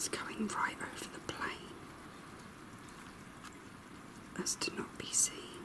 is going right over the plane as to not be seen.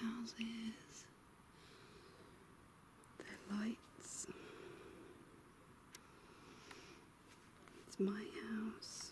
houses, the lights. It's my house.